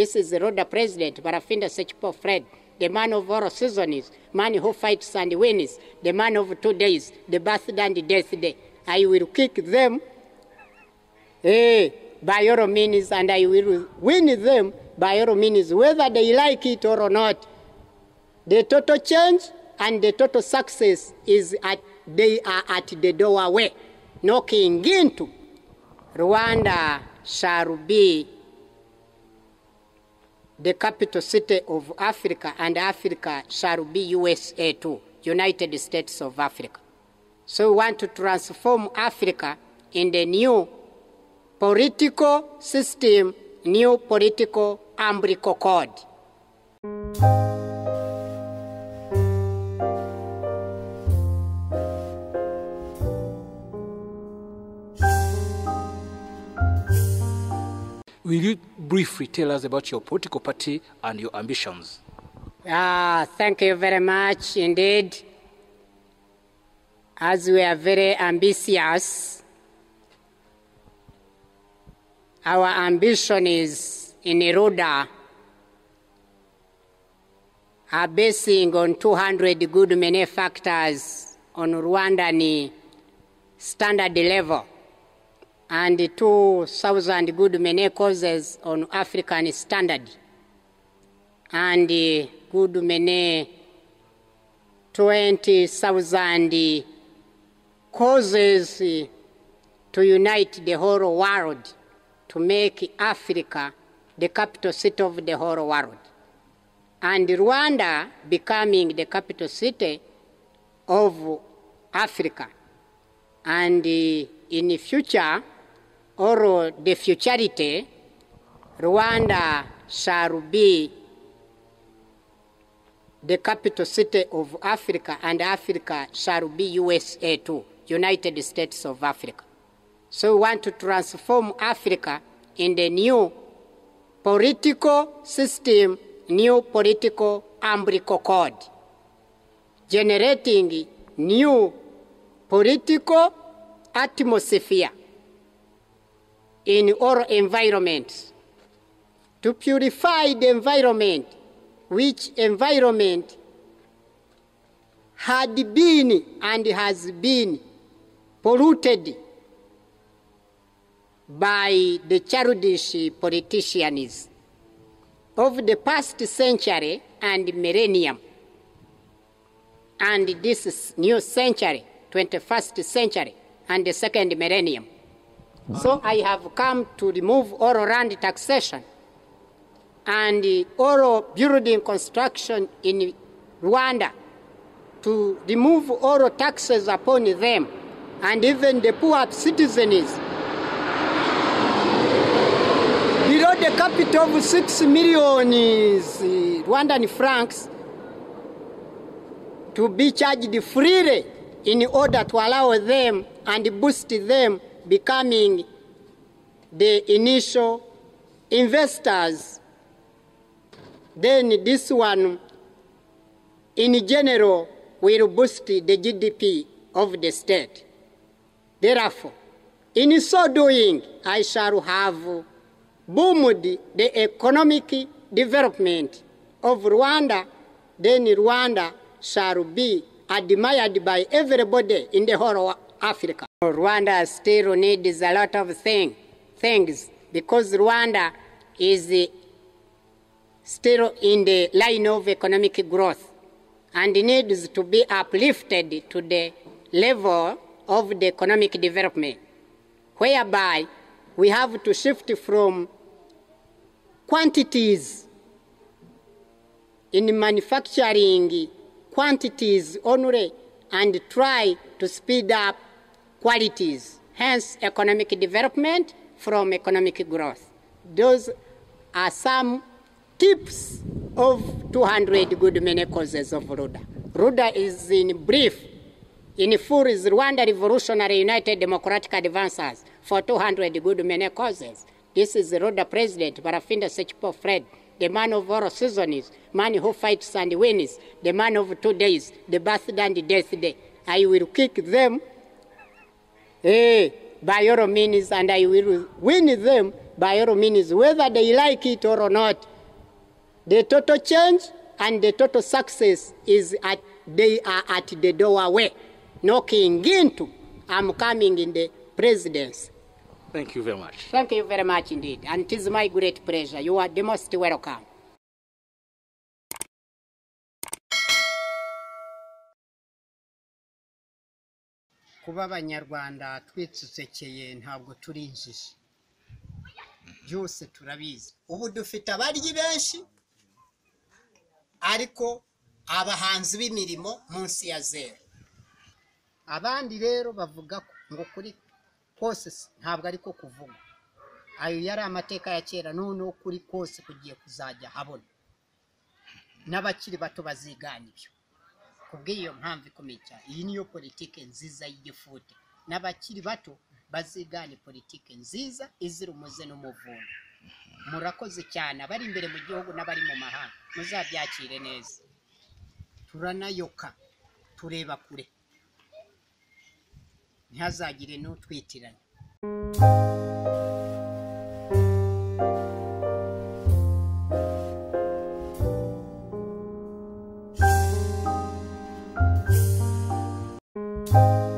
This is the Ruda president, Barafinda Sekikubo Fred, the man of all seasons, man who fights and wins, the man of two days, the birthday and the death day. I will kick them eh, by all means, and I will win them by all means, whether they like it or not. The total change and the total success is at they are at the doorway, knocking into. Rwanda shall be the capital city of Africa, and Africa shall be USA too, United States of Africa. So we want to transform Africa in the new political system, new political umbilical cord. Will you briefly tell us about your political party and your ambitions? Ah, thank you very much indeed. As we are very ambitious, our ambition is in Iruda are basing on 200 good manufacturers on Rwandan standard level and 2,000 good many causes on African standard and uh, good many 20,000 causes uh, to unite the whole world to make Africa the capital city of the whole world. And Rwanda becoming the capital city of Africa. And uh, in the future, or the futurity, Rwanda shall be the capital city of Africa, and Africa shall be USA too, United States of Africa. So we want to transform Africa in the new political system, new political umbilical generating new political atmosphere in our environments to purify the environment which environment had been and has been polluted by the childish politicians of the past century and millennium. And this new century 21st century and the second millennium so I have come to remove all land taxation and all building construction in Rwanda to remove all taxes upon them and even the poor citizens. Below the capital of six million eh, Rwandan francs to be charged freely in order to allow them and boost them becoming the initial investors. Then this one, in general, will boost the GDP of the state. Therefore, in so doing, I shall have boomed the economic development of Rwanda. Then Rwanda shall be admired by everybody in the whole Africa. Rwanda still needs a lot of thing, things because Rwanda is still in the line of economic growth and needs to be uplifted to the level of the economic development, whereby we have to shift from quantities in manufacturing quantities only and try to speed up qualities, hence economic development from economic growth. Those are some tips of 200 good many causes of Ruda. Ruda is in brief, in full is Rwanda Revolutionary United Democratic Advances for 200 good many causes. This is Ruda president, Barafinda Sekikubo Fred, the man of all seasons, man who fights and wins, the man of two days, the birthday and the death day. I will kick them eh, by all means, and I will win them by all means, whether they like it or not. The total change and the total success is at they are at the doorway, knocking into. I'm coming in the presidency. Thank you very much. Thank you very much indeed, and it is my great pleasure. You are the most welcome. Kuba abanyarwanda twicecekeye ntabwo turi injiji. Byose turabizi. Ubu dufite abaryi benshi ariko abahanzi b'imirimo munsi ya zeru. Abandi rero bavuga ko ngo kuri kose ntabwo ariko kuvuga ayo yari amateka ya kera noneho kuri kose kugiye kuzajya habona. N'abakiri bato bazigana ibyo. Kubw'iyo mpamvu ikomeye cyane. Iyi niyo politike nziza y'igifute n'abakiri bato bazigane politike nziza izira umuze n'umuvundo murakoze cyane abari imbere mu gihugu n'abari mu mahanga. Muzabyakire neza. Turanayoka tureba kure. Ntihazagire n'utwitiranya. you